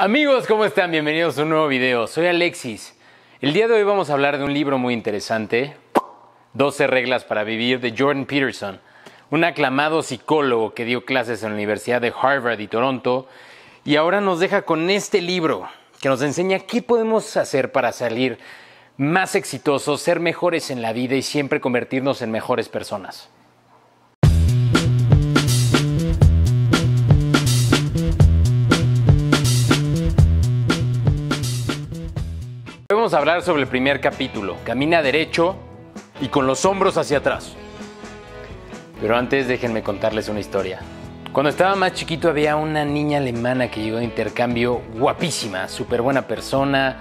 Amigos, ¿cómo están? Bienvenidos a un nuevo video. Soy Alexis. El día de hoy vamos a hablar de un libro muy interesante, 12 reglas para vivir, de Jordan Peterson, un aclamado psicólogo que dio clases en la Universidad de Harvard y Toronto, y ahora nos deja con este libro que nos enseña qué podemos hacer para salir más exitosos, ser mejores en la vida y siempre convertirnos en mejores personas. Vamos a hablar sobre el primer capítulo. Camina derecho y con los hombros hacia atrás. Pero antes déjenme contarles una historia. Cuando estaba más chiquito había una niña alemana que llegó de intercambio guapísima, súper buena persona.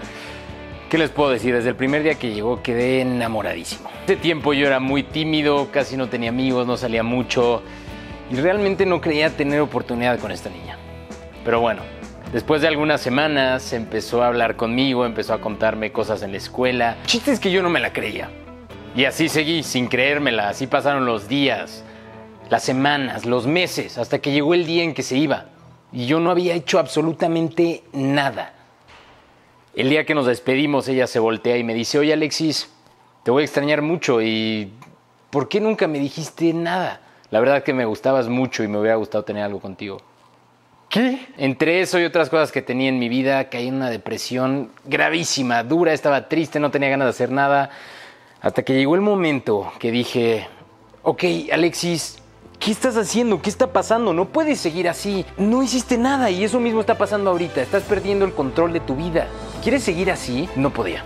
¿Qué les puedo decir? Desde el primer día que llegó quedé enamoradísimo. Ese tiempo yo era muy tímido, casi no tenía amigos, no salía mucho y realmente no creía tener oportunidad con esta niña. Pero bueno, Después de algunas semanas empezó a hablar conmigo, empezó a contarme cosas en la escuela. Chiste es que yo no me la creía. Y así seguí, sin creérmela. Así pasaron los días, las semanas, los meses, hasta que llegó el día en que se iba. Y yo no había hecho absolutamente nada. El día que nos despedimos, ella se voltea y me dice, oye Alexis, te voy a extrañar mucho y ¿por qué nunca me dijiste nada? La verdad que me gustabas mucho y me hubiera gustado tener algo contigo. ¿Qué? Entre eso y otras cosas que tenía en mi vida, caí en una depresión gravísima, dura, estaba triste, no tenía ganas de hacer nada. Hasta que llegó el momento que dije, ok, Alexis, ¿qué estás haciendo? ¿Qué está pasando? No puedes seguir así. No hiciste nada y eso mismo está pasando ahorita. Estás perdiendo el control de tu vida. ¿Quieres seguir así? No podía.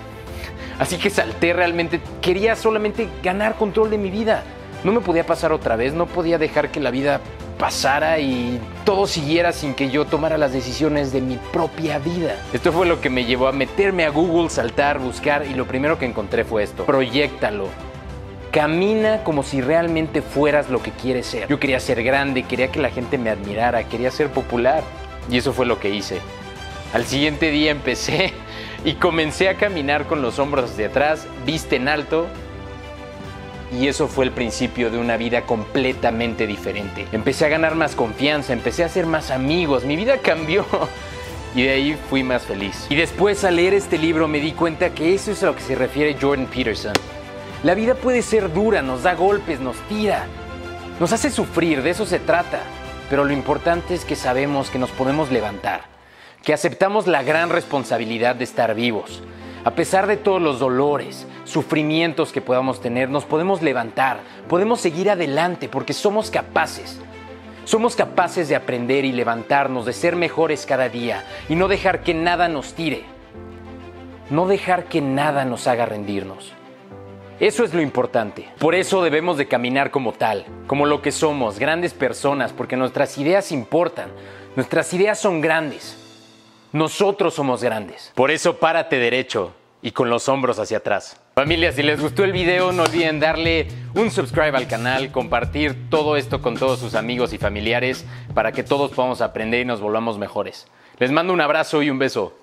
Así que salté realmente. Quería solamente ganar control de mi vida. No me podía pasar otra vez, no podía dejar que la vida pasara y todo siguiera sin que yo tomara las decisiones de mi propia vida. Esto fue lo que me llevó a meterme a Google, saltar, buscar y lo primero que encontré fue esto. Proyectalo. Camina como si realmente fueras lo que quieres ser. Yo quería ser grande, quería que la gente me admirara, quería ser popular. Y eso fue lo que hice. Al siguiente día empecé y comencé a caminar con los hombros hacia atrás, viste en alto y eso fue el principio de una vida completamente diferente. Empecé a ganar más confianza, empecé a hacer más amigos, mi vida cambió. Y de ahí fui más feliz. Y después al leer este libro me di cuenta que eso es a lo que se refiere Jordan Peterson. La vida puede ser dura, nos da golpes, nos tira, nos hace sufrir, de eso se trata. Pero lo importante es que sabemos que nos podemos levantar, que aceptamos la gran responsabilidad de estar vivos. A pesar de todos los dolores, sufrimientos que podamos tener, nos podemos levantar, podemos seguir adelante porque somos capaces. Somos capaces de aprender y levantarnos, de ser mejores cada día y no dejar que nada nos tire. No dejar que nada nos haga rendirnos. Eso es lo importante. Por eso debemos de caminar como tal, como lo que somos, grandes personas, porque nuestras ideas importan. Nuestras ideas son grandes. Nosotros somos grandes. Por eso párate derecho y con los hombros hacia atrás. Familia, si les gustó el video, no olviden darle un subscribe al canal, compartir todo esto con todos sus amigos y familiares para que todos podamos aprender y nos volvamos mejores. Les mando un abrazo y un beso.